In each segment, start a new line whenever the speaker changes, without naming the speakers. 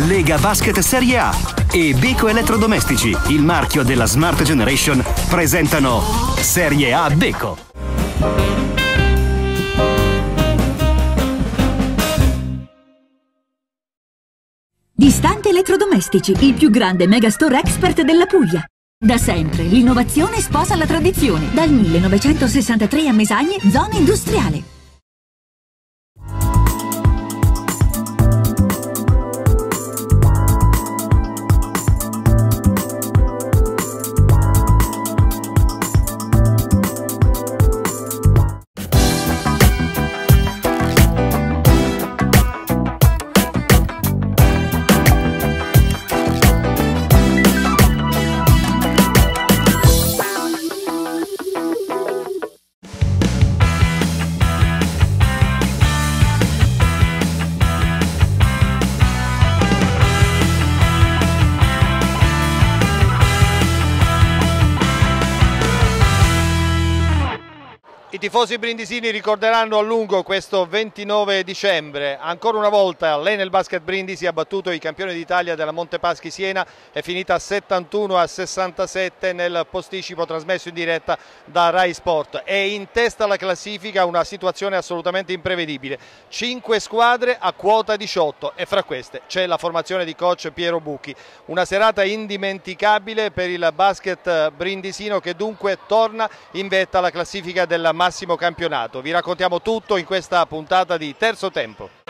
Lega Basket Serie A e Beko Elettrodomestici, il marchio della Smart Generation, presentano Serie A Beko.
Distante Elettrodomestici, il più grande megastore expert della Puglia. Da sempre l'innovazione sposa la tradizione. Dal 1963 a Mesagne, zona industriale.
Tifosi brindisini ricorderanno a lungo questo 29 dicembre. Ancora una volta l'Enel Basket Brindisi ha battuto i campioni d'Italia della Montepaschi Siena, è finita 71 a 67 nel posticipo trasmesso in diretta da Rai Sport. È in testa alla classifica una situazione assolutamente imprevedibile. Cinque squadre a quota 18 e fra queste c'è la formazione di coach Piero Bucchi. Una serata indimenticabile per il basket brindisino che dunque torna in vetta alla classifica della massimo campionato. Vi raccontiamo tutto in questa puntata di terzo tempo.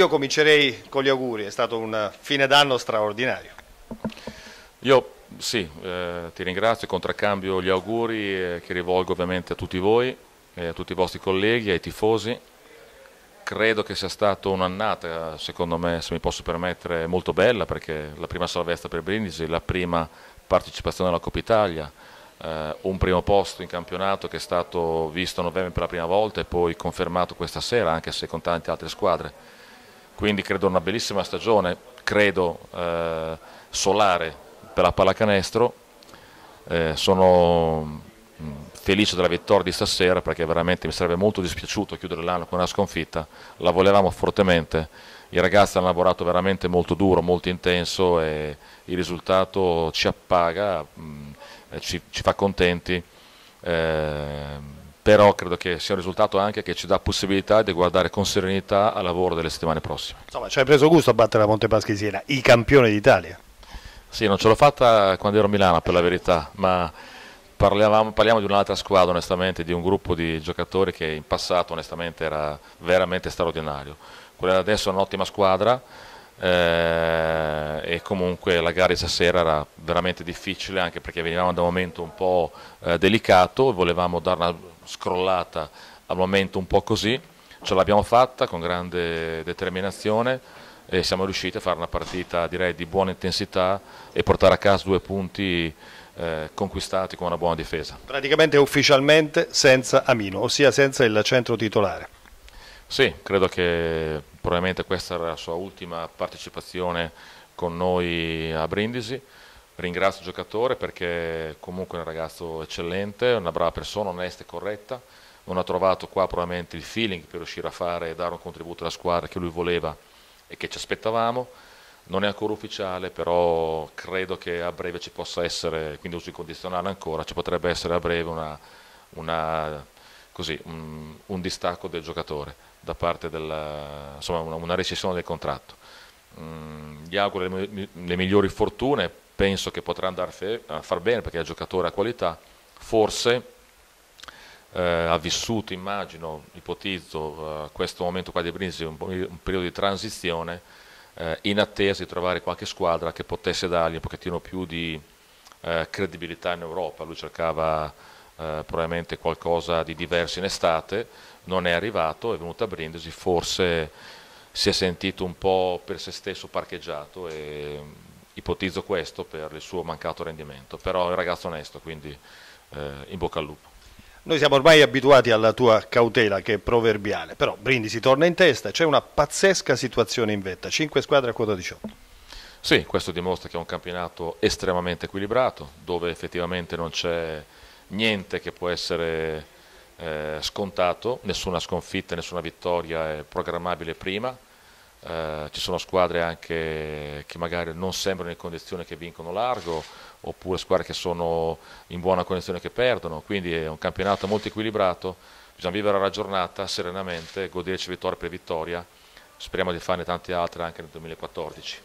Io comincerei con gli auguri, è stato un fine d'anno straordinario.
Io sì, eh, ti ringrazio, contraccambio gli auguri eh, che rivolgo ovviamente a tutti voi, eh, a tutti i vostri colleghi, ai tifosi. Credo che sia stata un'annata, secondo me, se mi posso permettere, molto bella perché la prima salvezza per Brindisi, la prima partecipazione alla Coppa Italia, eh, un primo posto in campionato che è stato visto a novembre per la prima volta e poi confermato questa sera, anche se con tante altre squadre. Quindi credo una bellissima stagione, credo eh, solare per la pallacanestro. Eh, sono felice della vittoria di stasera perché veramente mi sarebbe molto dispiaciuto chiudere l'anno con una sconfitta, la volevamo fortemente, i ragazzi hanno lavorato veramente molto duro, molto intenso e il risultato ci appaga, mh, ci, ci, fa contenti, eh, però credo che sia un risultato anche che ci dà possibilità di guardare con serenità al lavoro delle settimane prossime.
Insomma, ci hai preso gusto a battere la Montepaschi Siena, i campioni d'Italia.
Sì, non ce l'ho fatta quando ero a Milano per la verità, ma parliamo, parliamo di un'altra squadra onestamente, di un gruppo di giocatori che in passato onestamente era veramente straordinario. Quella adesso è un'ottima squadra eh, e comunque la gara stasera era veramente difficile anche perché venivamo da un momento un po' eh, delicato, volevamo dare una scrollata al momento un po' così, ce l'abbiamo fatta con grande determinazione e siamo riusciti a fare una partita direi di buona intensità e portare a casa due punti eh, conquistati con una buona difesa.
Praticamente ufficialmente senza Amino, ossia senza il centro titolare.
Sì, credo che probabilmente questa era la sua ultima partecipazione con noi a Brindisi. Ringrazio il giocatore perché comunque è un ragazzo eccellente, una brava persona, onesta e corretta. Non ha trovato qua probabilmente il feeling per riuscire a fare e dare un contributo alla squadra che lui voleva e che ci aspettavamo. Non è ancora ufficiale, però credo che a breve ci possa essere, quindi uso il condizionale ancora, ci potrebbe essere a breve una, una, così, un, un, distacco del giocatore da parte della, insomma una, una rescissione del contratto. Mm, gli auguro le, le, migliori fortune, penso che potrà andare a far bene perché è giocatore a qualità, forse eh, ha vissuto, immagino, ipotizzo, eh, questo momento qua di Brindisi, un, un periodo di transizione, eh, in attesa di trovare qualche squadra che potesse dargli un pochettino più di eh, credibilità in Europa. Lui cercava eh, probabilmente qualcosa di diverso in estate, non è arrivato, è venuto a Brindisi, forse si è sentito un po' per se stesso parcheggiato e ipotizzo questo per il suo mancato rendimento, però è un ragazzo onesto, quindi eh, in bocca al lupo.
Noi siamo ormai abituati alla tua cautela che è proverbiale, però Brindisi torna in testa, c'è una pazzesca situazione in vetta, 5 squadre a quota 18.
Sì, questo dimostra che è un campionato estremamente equilibrato, dove effettivamente non c'è niente che può essere eh, scontato, nessuna sconfitta, nessuna vittoria è programmabile prima, eh, ci sono squadre anche che magari non sembrano in condizione che vincono largo, oppure squadre che sono in buona condizione che perdono, quindi è un campionato molto equilibrato, bisogna vivere la giornata serenamente, goderci vittoria per vittoria, speriamo di farne tante altre anche nel 2014.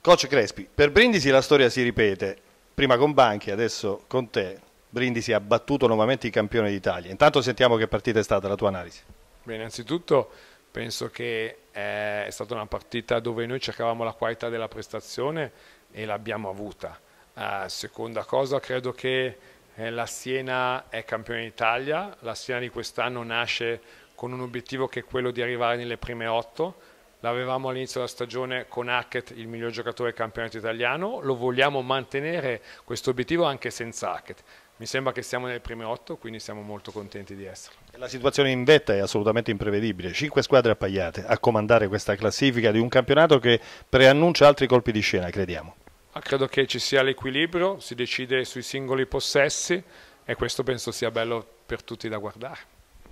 Coach Crespi, per Brindisi la storia si ripete, prima con Banchi, adesso con te. Brindisi ha battuto nuovamente i campioni d'Italia. Intanto sentiamo che partita è stata la tua analisi.
Bene, innanzitutto penso che è stata una partita dove noi cercavamo la qualità della prestazione e l'abbiamo avuta. Uh, seconda cosa, credo che eh, la Siena è campione d'Italia, la Siena di quest'anno nasce con un obiettivo che è quello di arrivare nelle prime otto, l'avevamo all'inizio della stagione con Hackett il miglior giocatore del campionato italiano, lo vogliamo mantenere questo obiettivo anche senza Hackett. Mi sembra che siamo nelle prime otto, quindi siamo molto contenti di esserlo.
La situazione in vetta è assolutamente imprevedibile. Cinque squadre appaiate a comandare questa classifica di un campionato che preannuncia altri colpi di scena, crediamo.
Credo che ci sia l'equilibrio, si decide sui singoli possessi e questo penso sia bello per tutti da guardare.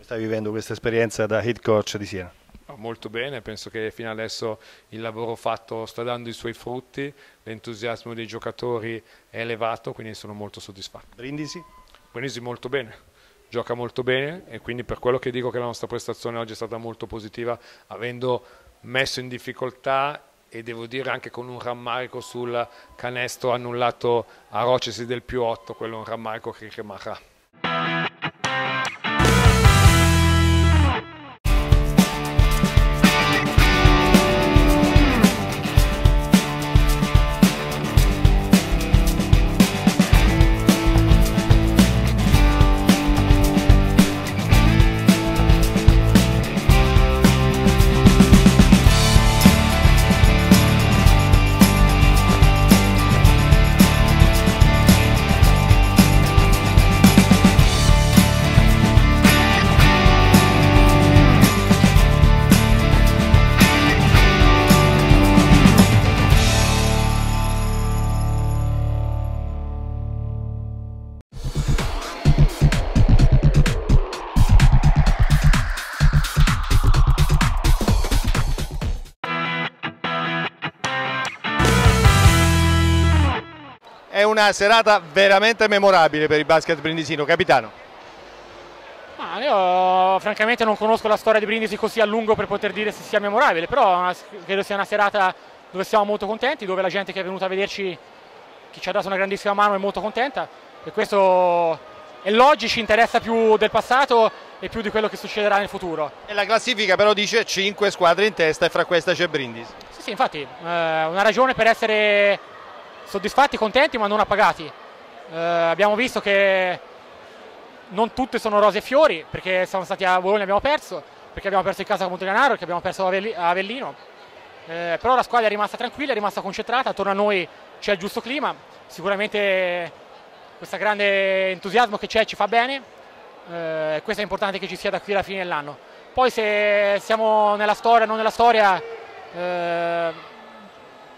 Stai vivendo questa esperienza da head coach di Siena?
Molto bene, penso che fino adesso il lavoro fatto sta dando i suoi frutti, l'entusiasmo dei giocatori è elevato, quindi sono molto soddisfatto.
Brindisi?
Brindisi molto bene, gioca molto bene e quindi per quello che dico che la nostra prestazione oggi è stata molto positiva, avendo messo in difficoltà e devo dire anche con un rammarico sul canestro annullato a Rocesi del più 8, quello è un rammarico che rimarrà.
Una serata veramente memorabile per il basket brindisino, capitano.
Ah, io francamente non conosco la storia di Brindisi così a lungo per poter dire se sia memorabile, però credo sia una serata dove siamo molto contenti, dove la gente che è venuta a vederci, chi ci ha dato una grandissima mano è molto contenta e questo e l'oggi ci interessa più del passato e più di quello che succederà nel futuro.
E la classifica però dice 5 squadre in testa e fra queste c'è Brindisi.
Sì, sì, infatti, eh, una ragione per essere soddisfatti, contenti ma non appagati. Eh, abbiamo visto che non tutte sono rose e fiori perché siamo stati a Bologna e abbiamo perso, perché abbiamo perso in casa con Monteganaro, perché abbiamo perso a Avellino. Eh, però la squadra è rimasta tranquilla, è rimasta concentrata, attorno a noi c'è il giusto clima, sicuramente questo grande entusiasmo che c'è ci fa bene, eh, questo è importante che ci sia da qui alla fine dell'anno. Poi se siamo nella storia o non nella storia, eh,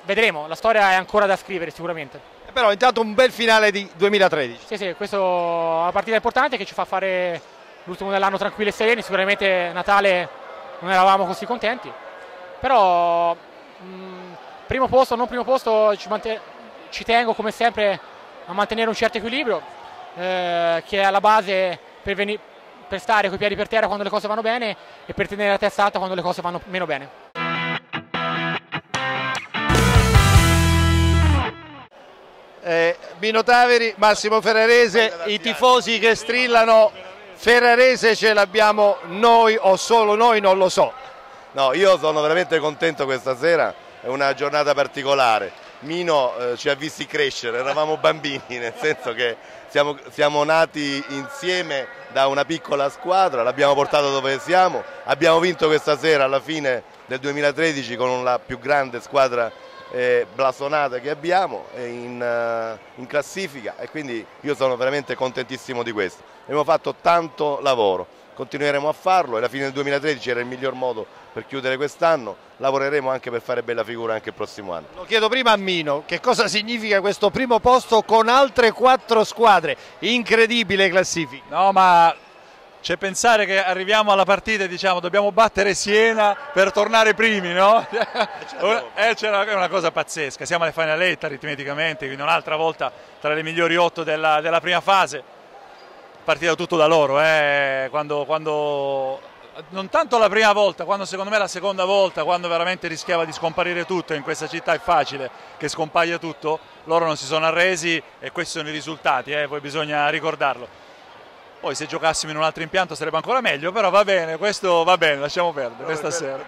vedremo, la storia è ancora da scrivere sicuramente.
Eh, però intanto un bel finale di 2013.
Sì, sì, questa è una partita importante che ci fa fare l'ultimo dell'anno tranquillo e sereni, sicuramente Natale non eravamo così contenti, però mh, mm, primo posto o non primo posto ci, ci tengo come sempre a mantenere un certo equilibrio eh, che è alla base per, per stare con i piedi per terra quando le cose vanno bene e per tenere la testa alta quando le cose vanno meno bene.
Bino Taveri, Massimo Ferrarese, i tifosi che strillano Ferrarese ce l'abbiamo noi o solo noi non lo so.
No, io sono veramente contento questa sera, è una giornata particolare Mino eh, ci ha visti crescere, eravamo bambini, nel senso che siamo, siamo, nati insieme da una piccola squadra, l'abbiamo portato dove siamo, abbiamo vinto questa sera alla fine del 2013 con la più grande squadra eh, blasonata che abbiamo in, uh, in classifica e quindi io sono veramente contentissimo di questo. Abbiamo fatto tanto lavoro, continueremo a farlo e la fine del 2013 era il miglior modo per chiudere quest'anno, lavoreremo anche per fare bella figura anche il prossimo anno.
Lo chiedo prima a Mino, che cosa significa questo primo posto con altre quattro squadre, incredibile classifica.
No ma c'è pensare che arriviamo alla partita e diciamo dobbiamo battere Siena per tornare primi, no? eh, c'è una cosa pazzesca, siamo alle finalette aritmeticamente, quindi un'altra volta tra le migliori otto della, della prima fase, partita tutto da loro, eh? quando, quando non tanto la prima volta, quando secondo me la seconda volta, quando veramente rischiava di scomparire tutto, in questa città è facile che scompaia tutto, loro non si sono arresi e questi sono i risultati, eh, poi bisogna ricordarlo. Poi se giocassimo in un altro impianto sarebbe ancora meglio, però va bene, questo va bene, lasciamo perdere questa sera.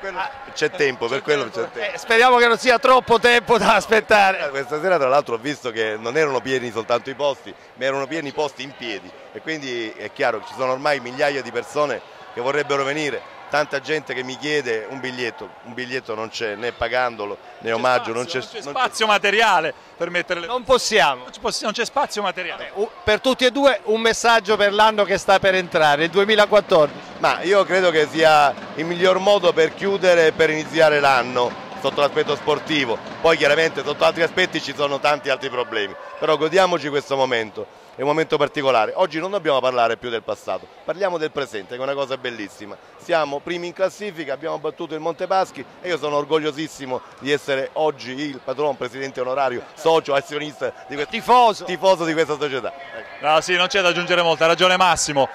C'è tempo, per quello c'è tempo.
Eh, speriamo che non sia troppo tempo da aspettare.
Eh, questa sera tra l'altro ho visto che non erano pieni soltanto i posti, ma erano pieni i posti in piedi e quindi è chiaro che ci sono ormai migliaia di persone che vorrebbero venire, tanta gente che mi chiede un biglietto, un biglietto non c'è né pagandolo né omaggio,
non c'è,
spazio,
non spazio materiale per mettere le...
Non possiamo.
Non c'è spazio materiale.
Per tutti e due un messaggio per l'anno che sta per entrare, il 2014.
Ma io credo che sia il miglior modo per chiudere e per iniziare l'anno sotto l'aspetto sportivo, poi chiaramente sotto altri aspetti ci sono tanti altri problemi, però godiamoci questo momento è un momento particolare. Oggi non dobbiamo parlare più del passato, parliamo del presente, che è una cosa bellissima. Siamo primi in classifica, abbiamo battuto il Montepaschi e io sono orgogliosissimo di essere oggi il padrone, presidente onorario, socio, azionista di questo
tifoso,
tifoso di questa società.
Ecco. No, sì, non c'è da aggiungere molto, ha ragione Massimo.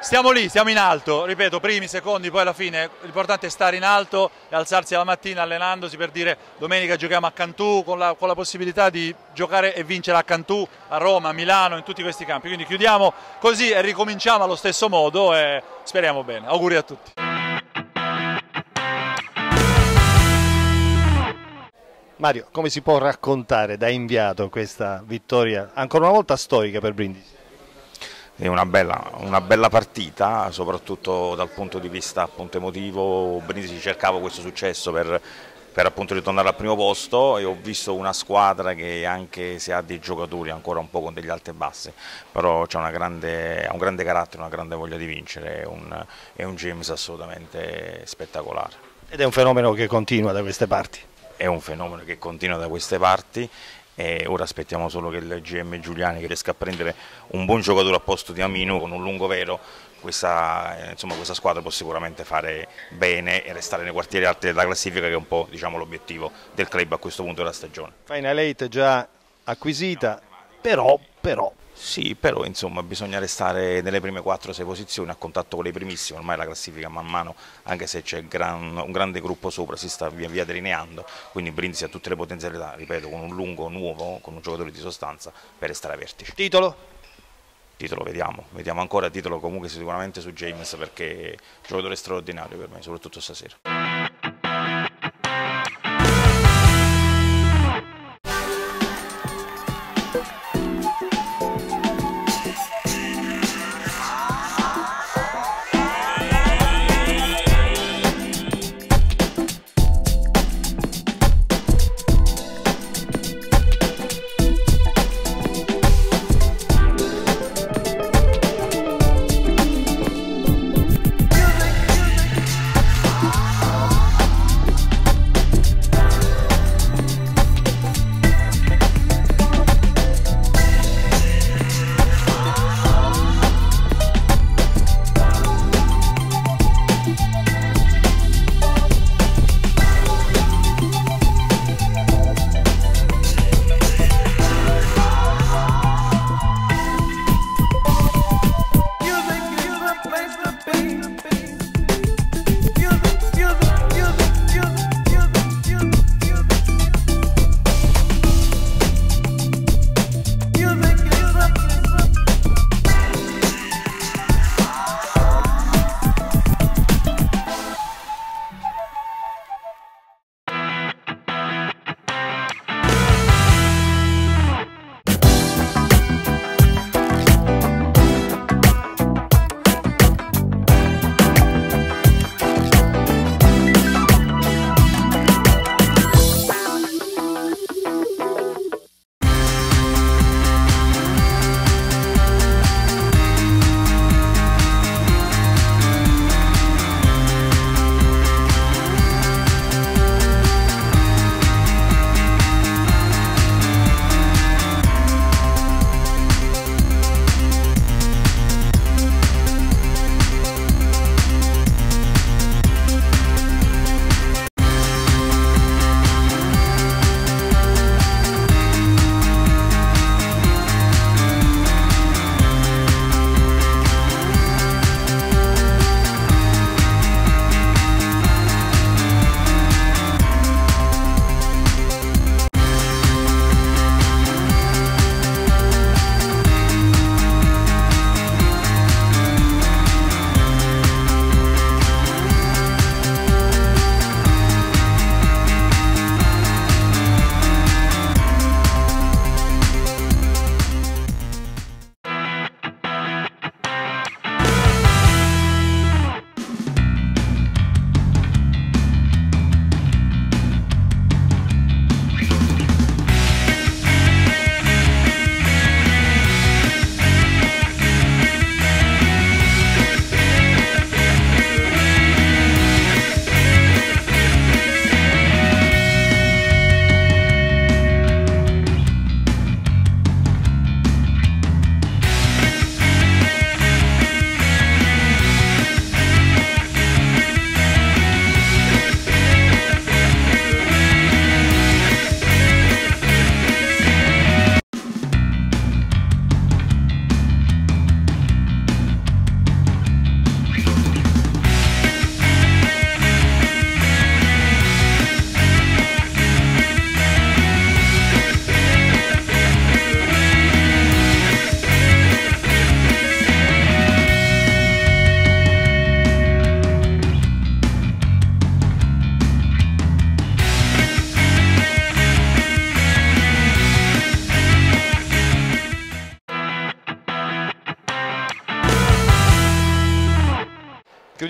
Stiamo lì, stiamo in alto, ripeto, primi, secondi, poi alla fine l'importante è stare in alto e alzarsi alla mattina allenandosi per dire domenica giochiamo a Cantù con la, con la possibilità di giocare e vincere a Cantù, a Roma, a Milano, in tutti questi campi. Quindi chiudiamo così e ricominciamo allo stesso modo e speriamo bene. Auguri a tutti.
Mario, come si può raccontare da inviato questa vittoria ancora una volta storica per Brindisi?
È una bella, una bella, partita, soprattutto dal punto di vista appunto, emotivo. Brindisi cercava questo successo per, per appunto, ritornare al primo posto e ho visto una squadra che anche se ha dei giocatori ancora un po' con degli alti e bassi, però ha un grande carattere, una grande voglia di vincere, è un, è un James assolutamente spettacolare.
Ed è un fenomeno che continua da queste parti?
È un fenomeno che continua da queste parti e ora aspettiamo solo che il GM Giuliani riesca a prendere un buon giocatore a posto di Amino con un lungo vero questa, eh, insomma, questa squadra può sicuramente fare bene e restare nei quartieri alti della classifica che è un po' diciamo, l'obiettivo del club a questo punto della stagione.
Final 8 già acquisita,
però, però
sì, però insomma bisogna restare nelle prime 4-6 posizioni a contatto con le primissime, ormai la classifica man mano, anche se c'è gran, un grande gruppo sopra, si sta via via delineando, quindi Brindisi ha tutte le potenzialità, ripeto, con un lungo nuovo, con un giocatore di sostanza per restare a vertice.
Titolo?
Titolo vediamo, vediamo ancora titolo comunque sicuramente su James perché è un giocatore straordinario per me, soprattutto stasera.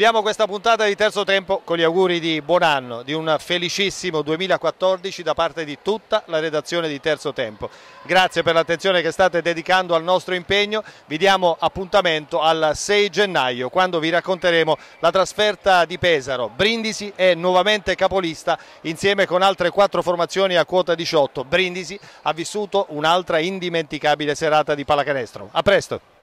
Chiudiamo questa puntata di terzo tempo con gli auguri di buon anno, di un felicissimo 2014 da parte di tutta la redazione di terzo tempo. Grazie per l'attenzione che state dedicando al nostro impegno, vi diamo appuntamento al 6 gennaio quando vi racconteremo la trasferta di Pesaro. Brindisi è nuovamente capolista insieme con altre quattro formazioni a quota 18. Brindisi ha vissuto un'altra indimenticabile serata di pallacanestro. A presto!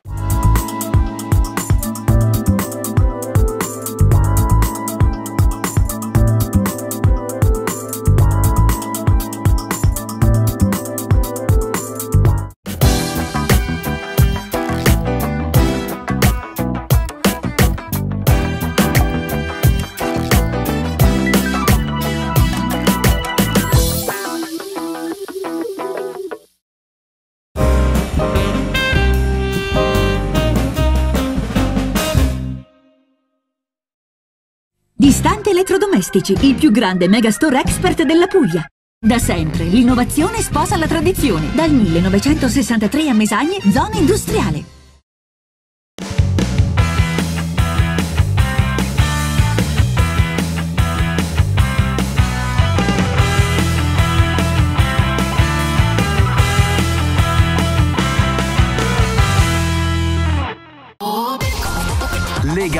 Elettrodomestici, il più grande megastore expert della Puglia. Da sempre, l'innovazione sposa la tradizione. Dal 1963 a Mesagne, zona industriale.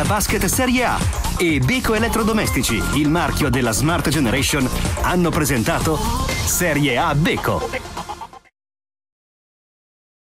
Lega Basket Serie A e Beko Elettrodomestici, il marchio della Smart Generation, hanno presentato Serie A Beko.